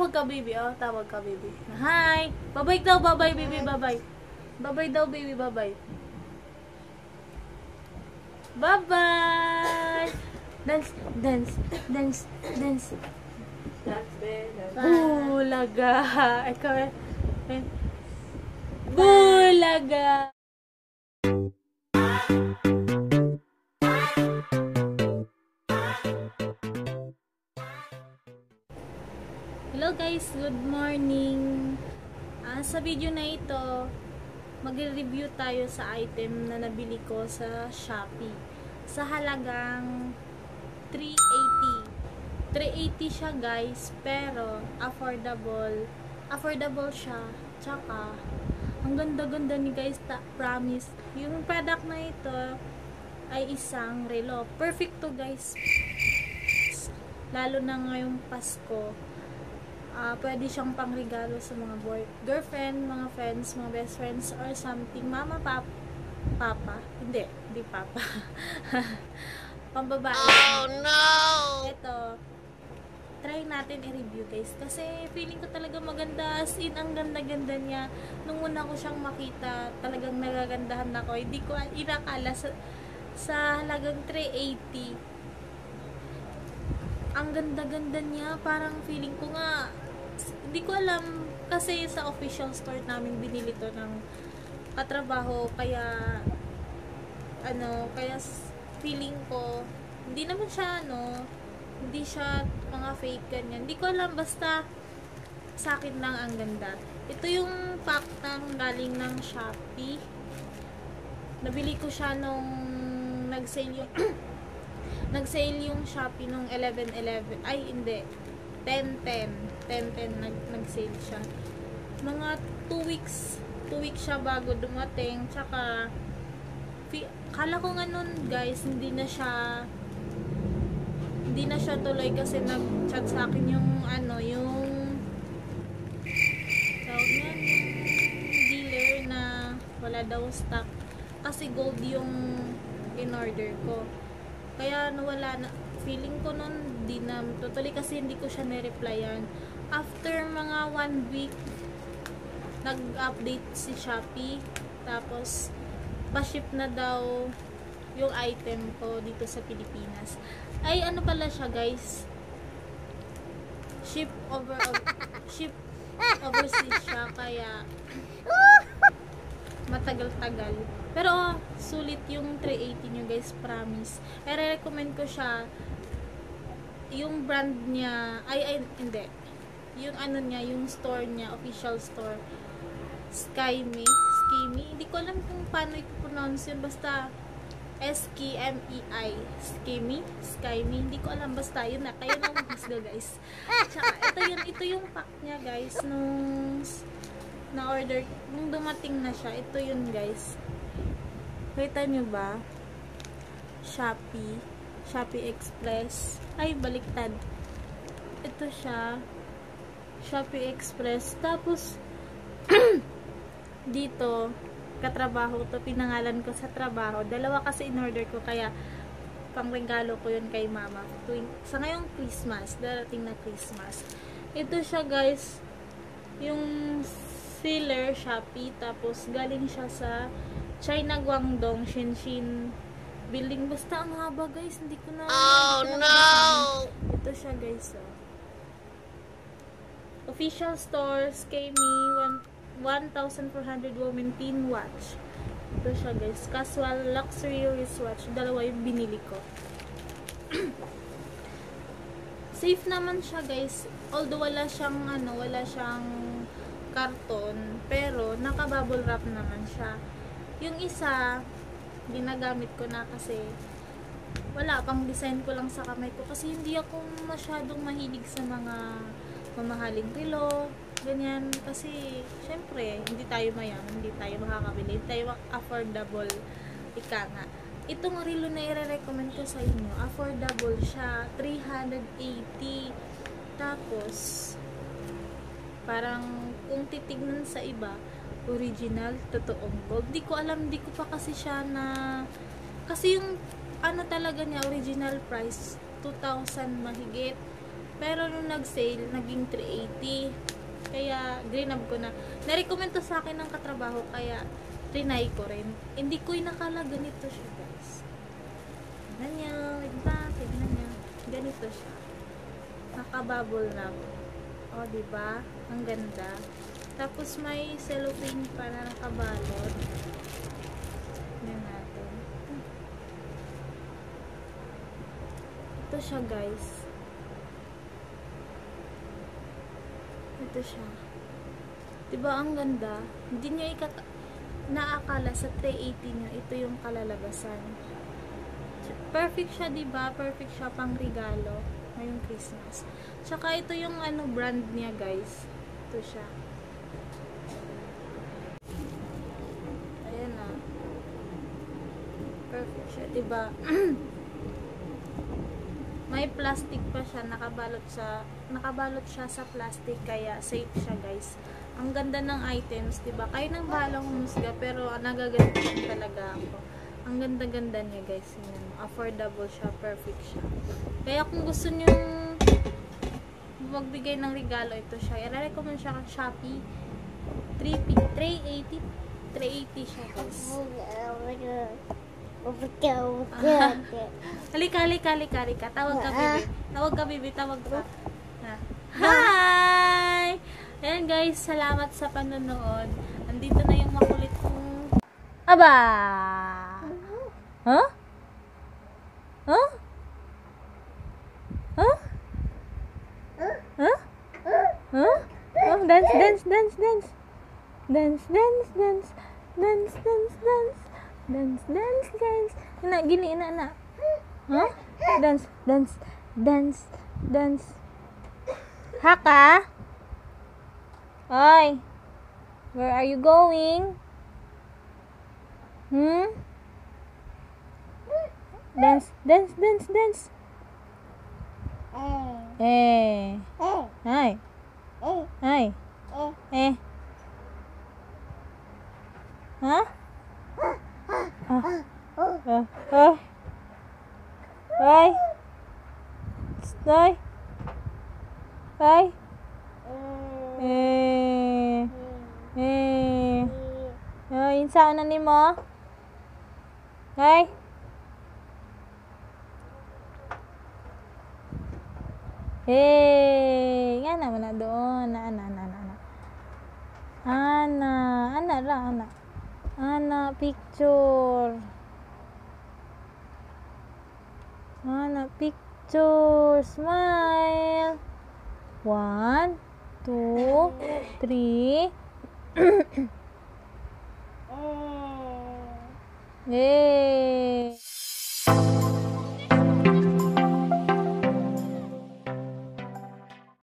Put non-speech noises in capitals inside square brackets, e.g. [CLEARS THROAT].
Tawag ka, baby. Oh, tawag ka, baby. Hi! Babay daw, babay, baby, babay. Babay daw, baby, babay. Bye-bye! Dance, dance, dance, dance. That's better. Bulaga. Ikaw eh. Bulaga. Hello guys, good morning. Ah, sa video na ito, magre-review tayo sa item na nabili ko sa Shopee. Sa halagang 380. 380 siya guys, pero affordable. Affordable siya. Tsaka, ang ganda-ganda ni guys, ta promise. Yung product na ito ay isang relo. Perfect to guys. Lalo na ngayong Pasko. Ah, pwede siyang pangregalo sa mga boy, girlfriend, mga friends, mga best friends, or something. Mama, pap, papa. Hindi, hindi papa. [LAUGHS] Pambabae. Oh, no! Ito, try natin i-review guys. Kasi feeling ko talaga maganda. As in, ang ganda-ganda niya. Nung una ko siyang makita, talagang nagagandahan ako. Hindi ko inakala sa, sa halagang 380. Ang ganda-ganda niya. Parang feeling ko nga, hindi ko alam. Kasi sa official store namin binili to ng katrabaho. Kaya, ano, kaya feeling ko, hindi naman siya, ano, hindi siya mga fake ganyan. Hindi ko alam, basta sa akin lang ang ganda. Ito yung pack ng galing ng Shopee. Nabili ko siya nung nag-sale yung [CLEARS THROAT] nag-sale yung Shopee nung 11-11. Ay, hindi. 10-10. 10-10 nag nag-sale siya. Mga 2 weeks 2 weeks siya bago dumating. Tsaka kala ko nga nun guys, hindi na siya hindi na siya tuloy kasi nag-chat sa akin yung ano, yung tawag yan, yung dealer na wala daw stock kasi gold yung in-order ko kaya nawala na feeling ko nun di na tutuloy kasi hindi ko siya nireplyan after mga one week nag-update si Shopee tapos pa-ship na daw yung item ko dito sa Pilipinas. Ay, ano pala siya, guys? Ship over, ship overseas siya, kaya matagal-tagal. Pero, sulit yung 380 nyo, guys, promise. I recommend ko siya, yung brand niya, ay, ay, hindi. Yung ano niya, yung store niya, official store, Skyme, Skimmy. Hindi ko alam kung paano i-pronounce yun. Basta, S-K-M-E-I. Skimmy? Skyme. Hindi ko alam. Basta, yun na. Kayo nang mahusga, guys. Tsaka, ito yun. Ito yung pack niya, guys. Nung na-order, nung dumating na siya. Ito yun, guys. Kita nyo ba? Shopee. Shopee Express. Ay, baliktad. Ito siya. Shopee Express. Tapos, [CLEARS THROAT] dito, katrabaho to, pinangalan ko sa trabaho. Dalawa kasi in-order ko, kaya pangregalo ko yun kay mama. Tuwing, sa ngayong Christmas, darating na Christmas. Ito siya guys, yung sealer Shopee, tapos galing siya sa China Guangdong, Shenzhen building. Basta ang haba guys, hindi ko na... Oh no! Ito siya guys, oh. Official stores, Kami, 1,400 women teen watch. Ito siya guys. Casual luxury wristwatch. Dalawa yung binili ko. [CLEARS THROAT] Safe naman siya guys. Although wala siyang ano, wala siyang karton. Pero naka-bubble wrap naman siya. Yung isa, ginagamit ko na kasi wala pang design ko lang sa kamay ko kasi hindi ako masyadong mahilig sa mga mamahaling relo ganyan. Kasi syempre hindi tayo mayaman hindi tayo makakabili hindi tayo affordable ika nga. Itong relo na i-recommend ko sa inyo affordable siya 380 tapos parang kung titignan sa iba original totoong gold di ko alam di ko pa kasi siya na kasi yung ano talaga niya original price 2,000 mahigit Pero nung nag-sale, naging 380. Kaya, up ko na. Na-recommend to sa akin ng katrabaho, kaya trinay ko rin. Hindi ko inakala ganito siya, guys. Tignan niya, wait ba? Tignan niya. Ganito siya. Naka-bubble wrap. O, di ba? Ang ganda. Tapos may cellophane pa na nakabalot. Tignan natin. Ito siya, guys. Ito siya. Diba ang ganda? Hindi nyo ikaka naakala sa 380 nyo, ito yung kalalabasan. Perfect siya, diba? Perfect siya pang regalo ngayong Christmas. Tsaka ito yung ano brand niya, guys. Ito siya. Ayan na. Perfect siya, diba? [CLEARS THROAT] May plastic pa siya, nakabalot sa nakabalot siya sa plastic kaya safe siya, guys. Ang ganda ng items, 'di ba? Kayo nang bahalang humusga pero nagaganto talaga ako. Ang ganda-ganda niya, guys. Yan. Affordable siya, perfect siya. Kaya kung gusto niyo magbigay ng regalo, ito siya. I-recommend siya kang Shopee. 3 380 380 siya, guys. Halika, halika, halika, halika. Tawag ka, baby. Tawag ka, baby. Tawag ka. Ha. Hi! Ayan, guys. Salamat sa panonood. Andito na yung makulit kong... Aba! Huh? Huh? Huh? Huh? Huh? Oh, dance, dance, dance, dance. Dance, dance, dance. Dance, dance, dance. Dance, dance, dance. Ina, gini, ina, ina. Huh? Dance, dance, dance, dance. Haka? Hoy. Where are you going? Hmm? Dance, dance, dance, dance. Eh. Hi. Hi. Eh. Ah. Hi. Hi. Hi. Eh. Eh. Ay, saan na ni mo? Hi. Hey, nga naman na doon. Ana, ana, ana, ana. Ana, ana ra, ana. Ana, picture. Ana, picture. Smile. One, two, three. [COUGHS] Yay!